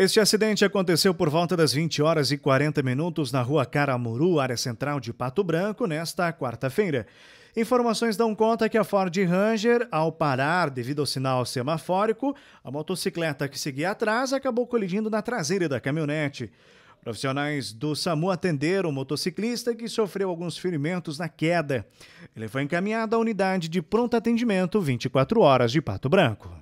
Este acidente aconteceu por volta das 20 horas e 40 minutos na rua Caramuru, área central de Pato Branco, nesta quarta-feira. Informações dão conta que a Ford Ranger, ao parar devido ao sinal semafórico, a motocicleta que seguia atrás acabou colidindo na traseira da caminhonete. Profissionais do SAMU atenderam o motociclista que sofreu alguns ferimentos na queda. Ele foi encaminhado à unidade de pronto atendimento 24 horas de Pato Branco.